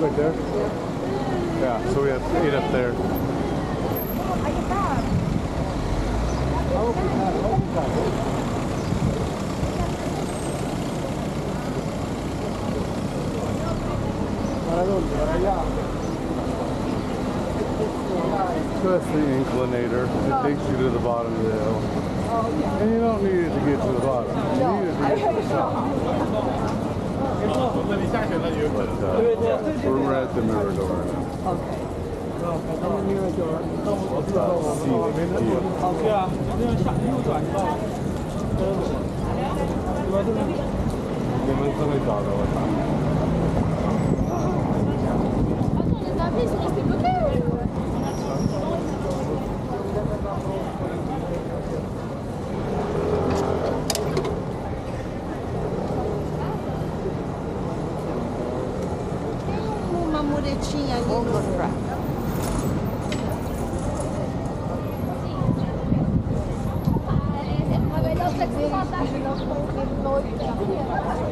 Right there? Yeah, so we have to eight up there. So that's the inclinator. It takes you to the bottom of the hill. And you don't need it to get to the bottom. You need it to get to the top. 对对对，我们是在 Mirador。OK，Mirador，到 Mirador。What's up？See you. 好去啊，就这下，右转到。真的，你们这个找的，我操！啊，你们那边是不是 OK？uma muretinha ali. Overfront. Thank you.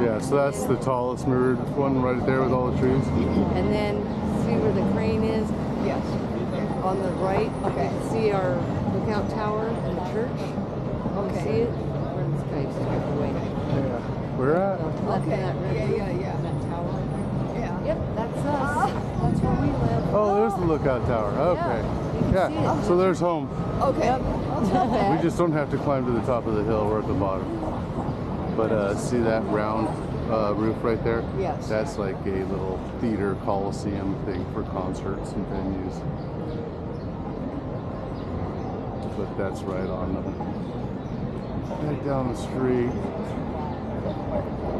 Yeah, so that's the tallest mirrored one right there with all the trees. And then see where the crane is? Yes. On the right, okay. see our lookout tower and the church? Okay. See it? Where the sky straight away. Yeah. Where at? That Yeah, yeah, yeah. That tower. Yeah. Yep, that's us. That's where we live. Oh, there's the lookout tower. Okay. you can see Yeah, so there's home. Okay. That's not We just don't have to climb to the top of the hill. We're at the bottom. But uh, see that round uh, roof right there? Yes. That's like a little theater coliseum thing for concerts and venues. But that's right on the right down the street.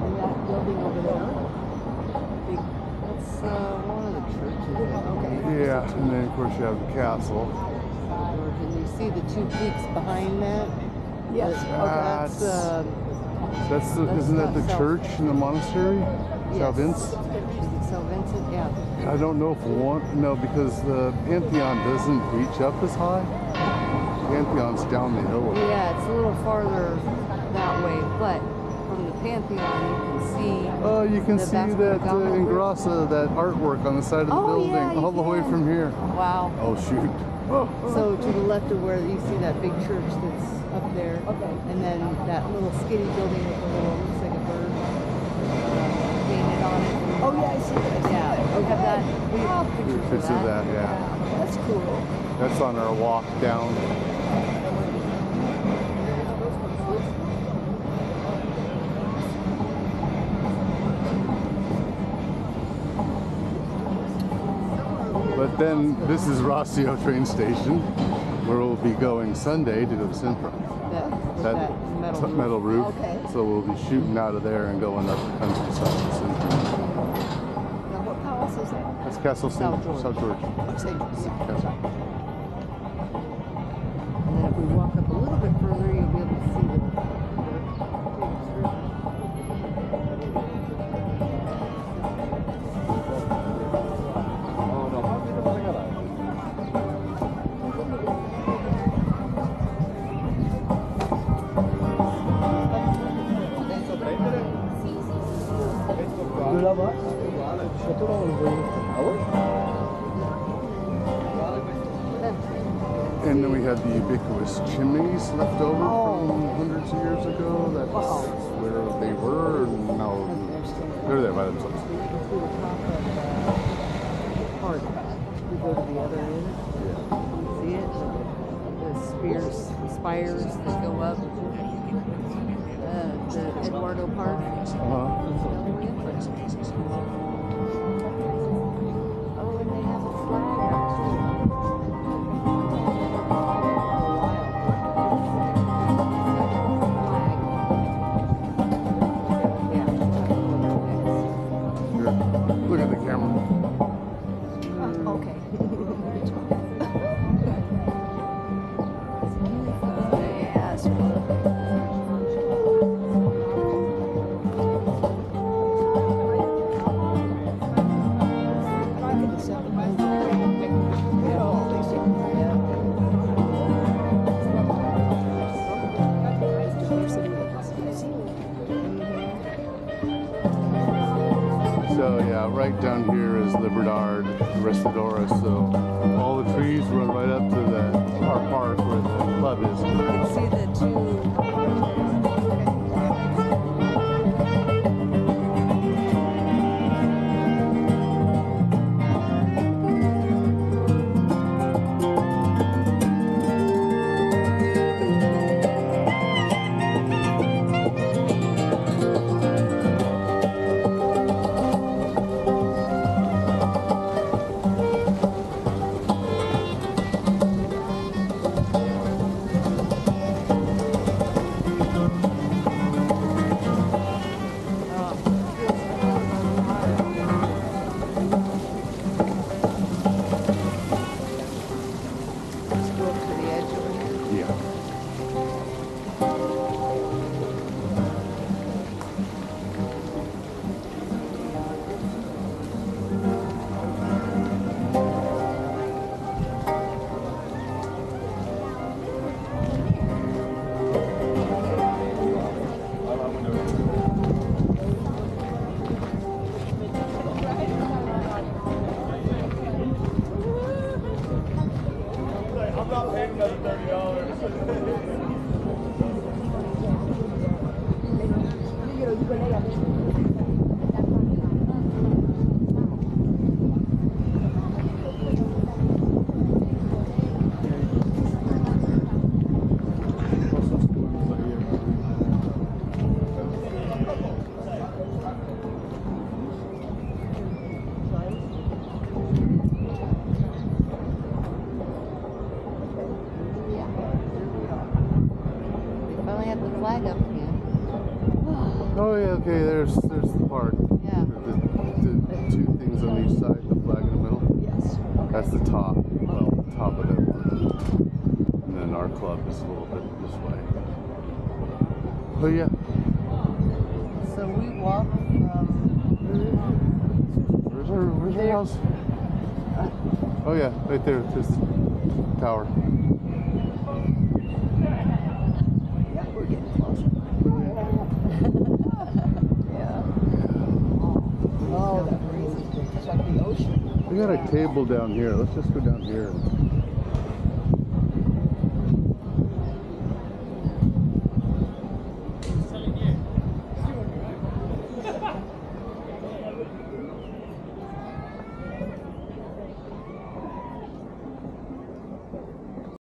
And that building over there. Big, that's uh, one of the churches. Okay. Yeah, and then of course you have the castle. Or can you see the two peaks behind that? Yes. That- That's, uh, That's the, That's isn't that the south. church and the monastery? yes. Salvince? Is it St. Vincent? Yeah. I don't know if one, no, because the Pantheon doesn't reach up as high. Pantheon's down the hill. Yeah, it's a little farther that way, but from the Pantheon you can see. Oh, you can see that uh, in. Graça, that artwork on the side of the Oh, building, yeah, all the way from here. Wow. Oh shoot! So to the left of where you see that big church that's up there, Okay. and then that little skinny building with the little looks like a bird uh, painted on it. Oh yeah, I see that. I see Yeah, that. we have that. We have pictures of that. that, yeah. That's cool. That's on our walk down. But then this is Rossio train station, where we'll be going Sunday to go to Sintra. That, that, metal, roof. metal roof. Okay. So we'll be shooting out of there and going up the countryside to Sintra. What palace is that? That's Castle St. South George. South George. St. Yeah, Castle. And then if we walk up a little And then we had the ubiquitous chimneys left over Oh. from hundreds of years ago. That's where they were. Now they're there by themselves. So you see the top of the park. We go to the other end. You see it? The spears, the spires that go up. Uh, the Eduardo Park. Uh-huh. Oh, Yeah, right down here is Liberdade, Restadora. So uh, all the trees run right up to the our park where the club is. You can see the two. $30. Okay. There's there's the park. Yeah. The, the, the two things on each side, the flag in the middle. Yes. That's the top. Well, top of it. And then our club is a little bit this way. Oh yeah. So we walk from Where's our Where's our house? Oh yeah, right there. This tower. Yeah, we're getting closer. yeah. Oh. It's like the ocean. We got a table down here. Let's just go down here.